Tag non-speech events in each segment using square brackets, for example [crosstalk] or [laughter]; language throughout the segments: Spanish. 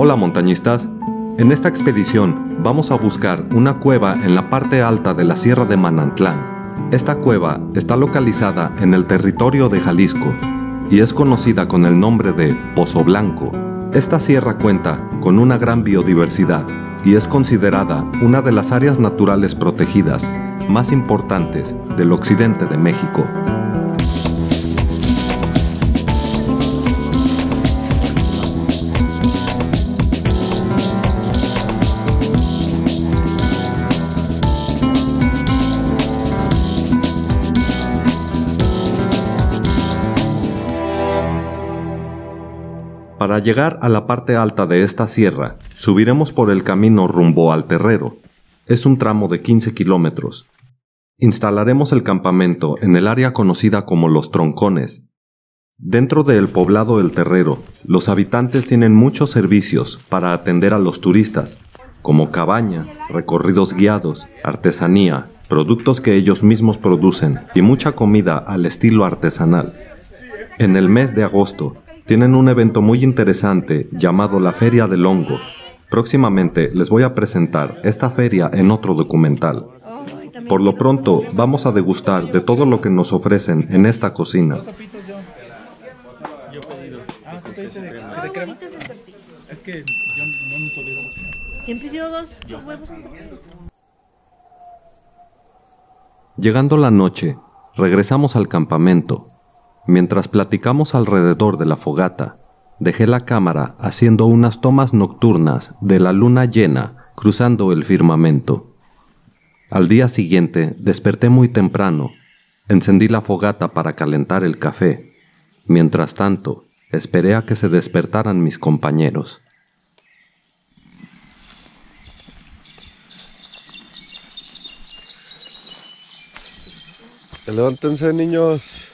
Hola montañistas, en esta expedición vamos a buscar una cueva en la parte alta de la Sierra de Manantlán. Esta cueva está localizada en el territorio de Jalisco y es conocida con el nombre de Pozo Blanco. Esta sierra cuenta con una gran biodiversidad y es considerada una de las áreas naturales protegidas más importantes del occidente de México. Para llegar a la parte alta de esta sierra, subiremos por el camino rumbo al terrero. Es un tramo de 15 kilómetros. Instalaremos el campamento en el área conocida como Los Troncones. Dentro del poblado El Terrero, los habitantes tienen muchos servicios para atender a los turistas, como cabañas, recorridos guiados, artesanía, productos que ellos mismos producen y mucha comida al estilo artesanal. En el mes de agosto, tienen un evento muy interesante llamado la Feria del Hongo. Próximamente les voy a presentar esta feria en otro documental. Por lo pronto, vamos a degustar de todo lo que nos ofrecen en esta cocina. Llegando la noche, regresamos al campamento Mientras platicamos alrededor de la fogata, dejé la cámara haciendo unas tomas nocturnas de la luna llena cruzando el firmamento. Al día siguiente desperté muy temprano, encendí la fogata para calentar el café. Mientras tanto, esperé a que se despertaran mis compañeros. Levántense niños.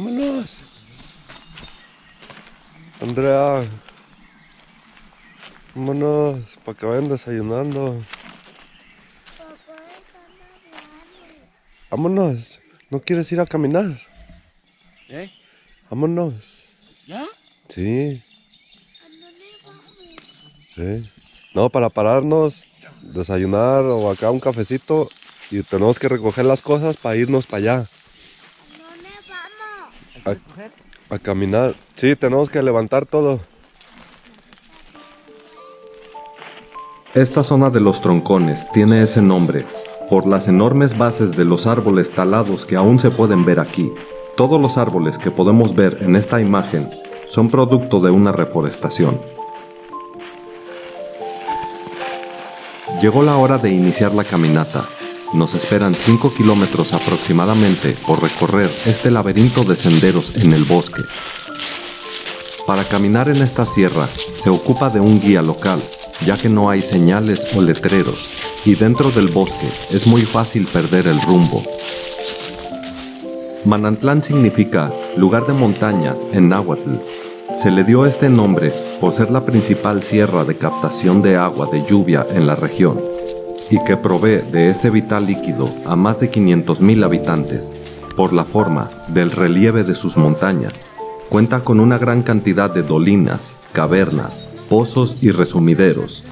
Vámonos. Andrea. Vámonos, para que vayan desayunando. Vámonos. ¿No quieres ir a caminar? ¿Eh? Vámonos. ¿Ya? Sí. Sí. No, para pararnos, desayunar o acá un cafecito y tenemos que recoger las cosas para irnos para allá. A, caminar. Sí, tenemos que levantar todo. Esta zona de los troncones tiene ese nombre por las enormes bases de los árboles talados que aún se pueden ver aquí. Todos los árboles que podemos ver en esta imagen son producto de una reforestación. Llegó la hora de iniciar la caminata. Nos esperan 5 kilómetros aproximadamente por recorrer este laberinto de senderos en el bosque. Para caminar en esta sierra se ocupa de un guía local, ya que no hay señales o letreros, y dentro del bosque es muy fácil perder el rumbo. Manantlán significa lugar de montañas en náhuatl. Se le dio este nombre por ser la principal sierra de captación de agua de lluvia en la región y que provee de este vital líquido a más de 500.000 habitantes por la forma del relieve de sus montañas. Cuenta con una gran cantidad de dolinas, cavernas, pozos y resumideros.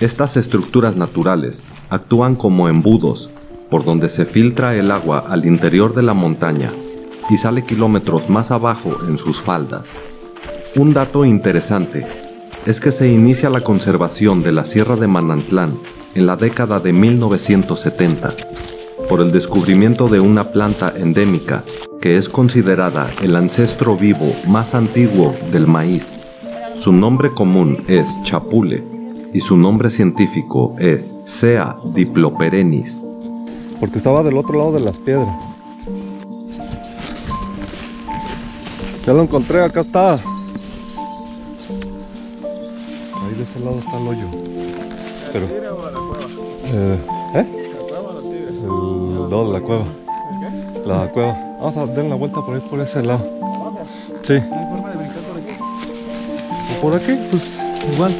Estas estructuras naturales actúan como embudos por donde se filtra el agua al interior de la montaña y sale kilómetros más abajo en sus faldas. Un dato interesante es que se inicia la conservación de la Sierra de Manantlán en la década de 1970 por el descubrimiento de una planta endémica que es considerada el ancestro vivo más antiguo del maíz. Su nombre común es chapule y su nombre científico es Sea diploperennis. Porque estaba del otro lado de las piedras. Ya lo encontré, acá está. Ahí de ese lado está el hoyo. Pero. Eh, ¿Eh? El, no, de la cueva. La cueva. Vamos a dar la vuelta por ahí, por ese lado. Sí. ¿O por aquí? Pues igual.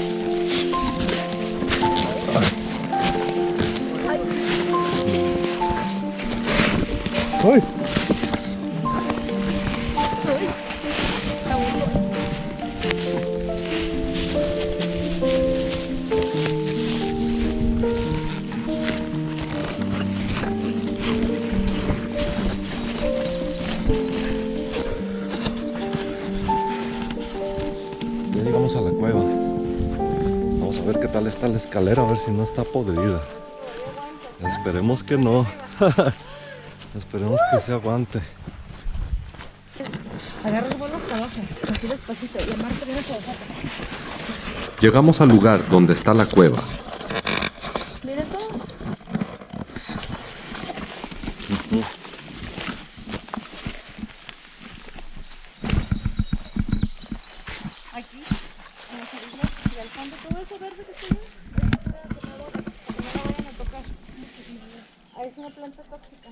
¡Ay! La escalera, a ver si no está podrida. Esperemos que no. [laughs] Esperemos que se aguante. Llegamos al lugar donde está la cueva. Mira todo. Aquí, en las orillas y al fondo, todo eso verde que está ahí, es pura quemadora, para que no la vayan a tocar. Ah, Es una planta tóxica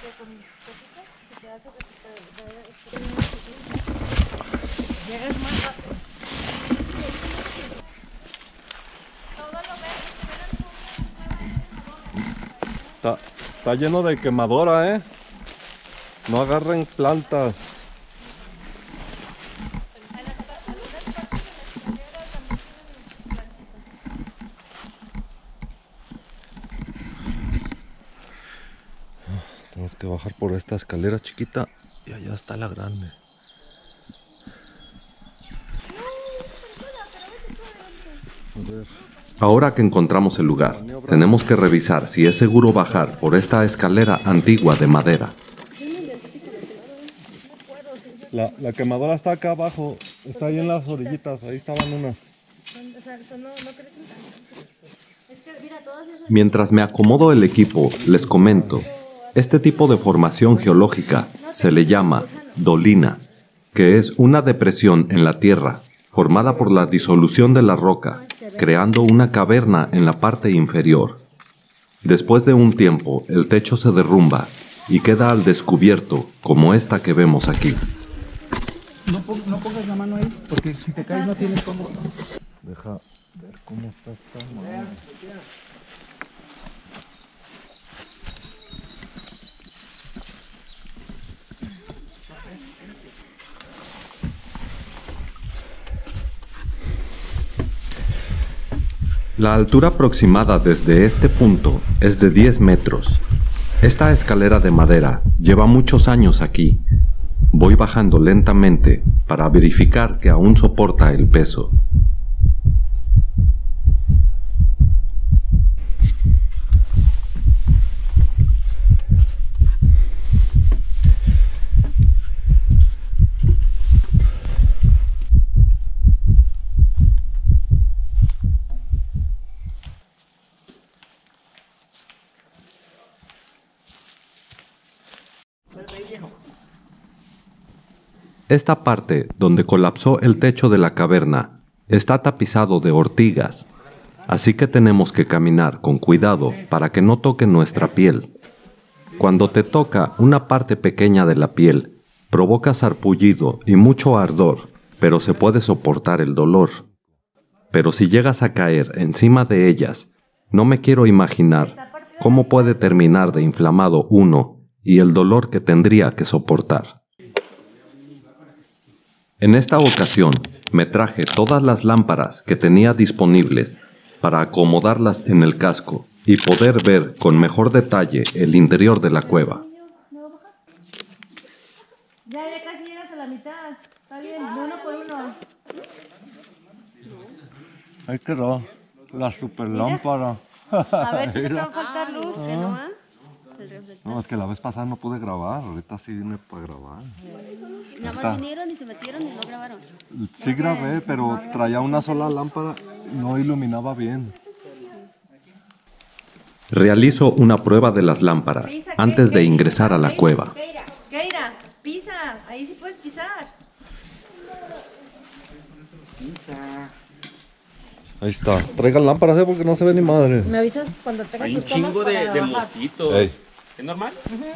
que con cositas se te hace recuperar. Llegas más rápido. Está, está lleno de quemadora, ¿eh? No agarren plantas. Tenemos que bajar por esta escalera chiquita y allá está la grande. A ver. Ahora que encontramos el lugar, tenemos que revisar si es seguro bajar por esta escalera antigua de madera. La, la quemadora está acá abajo, está ahí en las orillitas, ahí estaban unas. Mientras me acomodo el equipo, les comento, este tipo de formación geológica se le llama dolina, que es una depresión en la tierra formada por la disolución de la roca, creando una caverna en la parte inferior. Después de un tiempo, el techo se derrumba y queda al descubierto como esta que vemos aquí. No, pon- no pongas la mano ahí, porque si te caes no tienes cómo. Deja ver cómo está esta madre. La altura aproximada desde este punto es de 10 metros. Esta escalera de madera lleva muchos años aquí. Voy bajando lentamente para verificar que aún soporta el peso. Esta parte donde colapsó el techo de la caverna está tapizado de ortigas, así que tenemos que caminar con cuidado para que no toque nuestra piel. Cuando te toca una parte pequeña de la piel, provoca sarpullido y mucho ardor, pero se puede soportar el dolor. Pero si llegas a caer encima de ellas, no me quiero imaginar cómo puede terminar de inflamado uno y el dolor que tendría que soportar. En esta ocasión me traje todas las lámparas que tenía disponibles para acomodarlas en el casco y poder ver con mejor detalle el interior de la cueva. Ya, ya casi llegas a la mitad. Está bien, de uno por uno. Ahí quedó la super lámpara. A ver si no te va a [laughs] faltar luz. No, es que la vez pasada no pude grabar, ahorita sí vine para grabar. Nada más vinieron y se metieron y no grabaron. Sí grabé, pero traía una sola lámpara, no iluminaba bien. Realizo una prueba de las lámparas antes de ingresar a la cueva. Keira, Keira, pisa. Ahí sí puedes pisar. Ahí está. Traigan lámparas, ¿eh? Porque no se ve ni madre. Me avisas cuando tengas Hay un tus tomas chingo de, de. ¿Es normal?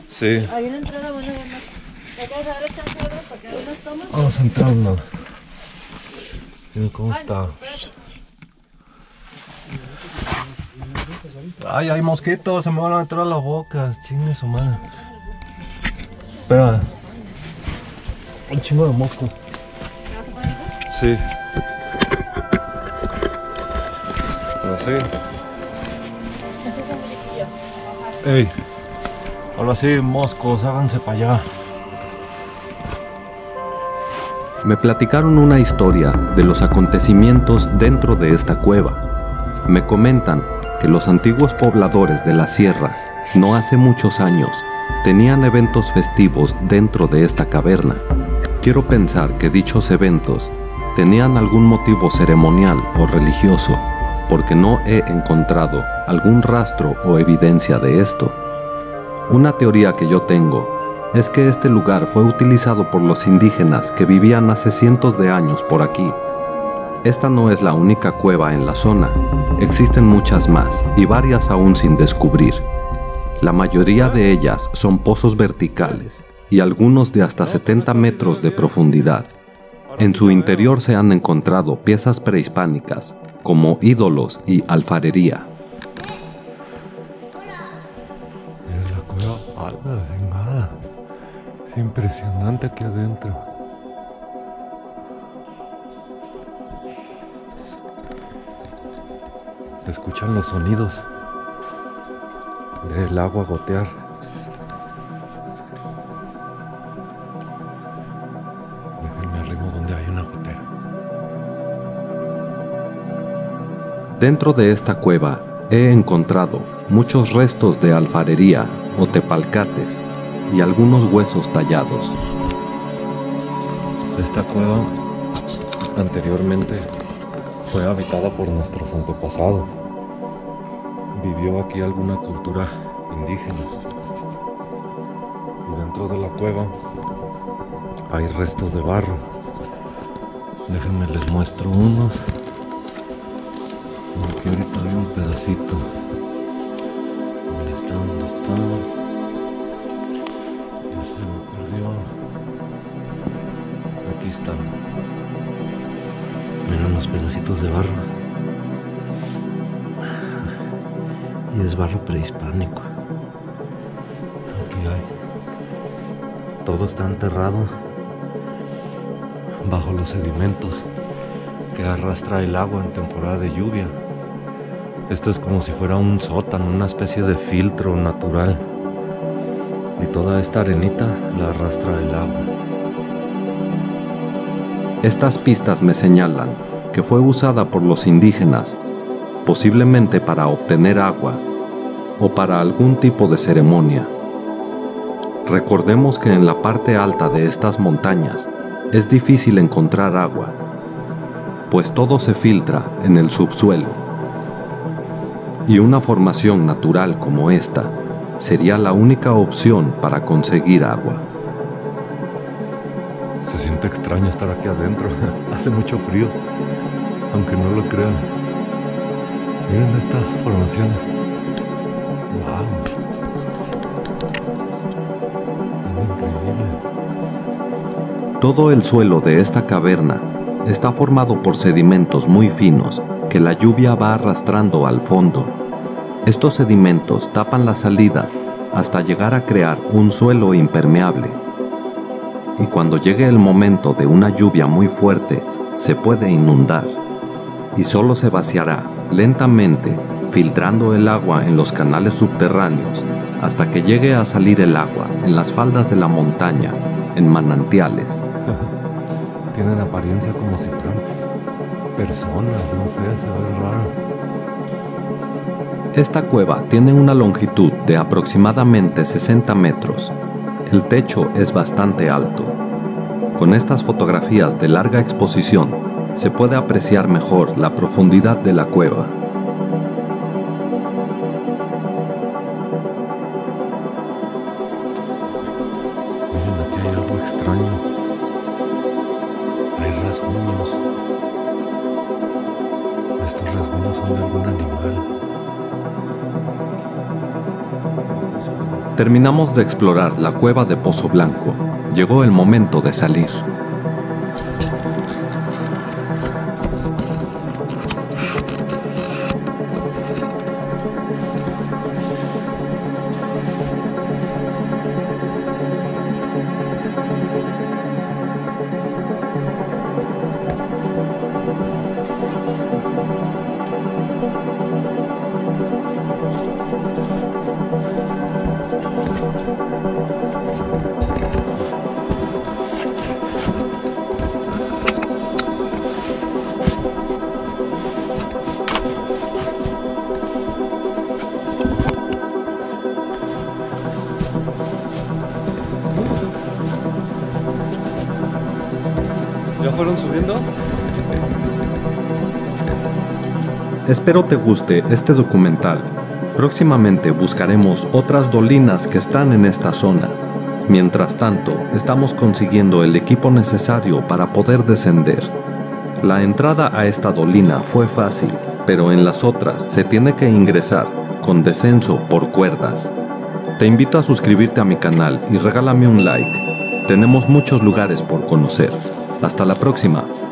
sí. Hay una entrada buena, buena. Tomas. Vamos entrando. Miren cómo está. Ay, hay mosquitos, se me van a meter a la boca. Chingue su madre. Espera. Un chingo de mosco. Sí. Así. Ey. Ahora sí, moscos, háganse para allá. me platicaron una historia de los acontecimientos dentro de esta cueva. Me comentan que los antiguos pobladores de la sierra, no hace muchos años, tenían eventos festivos dentro de esta caverna. Quiero pensar que dichos eventos tenían algún motivo ceremonial o religioso, porque no he encontrado algún rastro o evidencia de esto. Una teoría que yo tengo es que este lugar fue utilizado por los indígenas que vivían hace cientos de años por aquí. Esta no es la única cueva en la zona, existen muchas más y varias aún sin descubrir. La mayoría de ellas son pozos verticales y algunos de hasta 70 metros de profundidad. En su interior se han encontrado piezas prehispánicas, como ídolos y alfarería. Es impresionante aquí adentro. Escuchan los sonidos del agua gotear. Déjenme arrimo donde hay una gotera. Dentro de esta cueva he encontrado muchos restos de alfarería o tepalcates y algunos huesos tallados. Esta cueva anteriormente fue habitada por nuestros antepasados. Vivió aquí alguna cultura indígena. Y dentro de la cueva hay restos de barro. Déjenme les muestro unos. Aquí ahorita hay un pedacito. Miren los pedacitos de barro. Y es barro prehispánico. Aquí hay. Todo está enterrado bajo los sedimentos que arrastra el agua en temporada de lluvia. Esto es como si fuera un sótano, una especie de filtro natural. Y toda esta arenita la arrastra el agua. Estas pistas me señalan que fue usada por los indígenas, posiblemente para obtener agua o para algún tipo de ceremonia. Recordemos que en la parte alta de estas montañas es difícil encontrar agua, pues todo se filtra en el subsuelo. Y una formación natural como esta sería la única opción para conseguir agua. Extraño estar aquí adentro. [laughs] Hace mucho frío, aunque no lo crean. Miren estas formaciones. ¡Wow! Tan increíble. Todo el suelo de esta caverna está formado por sedimentos muy finos que la lluvia va arrastrando al fondo. Estos sedimentos tapan las salidas hasta llegar a crear un suelo impermeable. Y cuando llegue el momento de una lluvia muy fuerte, se puede inundar. Y solo se vaciará lentamente, filtrando el agua en los canales subterráneos, hasta que llegue a salir el agua en las faldas de la montaña, en manantiales. [laughs] Tienen apariencia como si fueran personas, no sé, se ve raro. Esta cueva tiene una longitud de aproximadamente 60 metros. El techo es bastante alto. Con estas fotografías de larga exposición se puede apreciar mejor la profundidad de la cueva. Terminamos de explorar la cueva de Pozo Blanco. Llegó el momento de salir. Grabando? Espero te guste este documental. Próximamente buscaremos otras dolinas que están en esta zona. Mientras tanto, estamos consiguiendo el equipo necesario para poder descender. La entrada a esta dolina fue fácil, pero en las otras se tiene que ingresar con descenso por cuerdas. Te invito a suscribirte a mi canal y regálame un like. Tenemos muchos lugares por conocer. Hasta la próxima.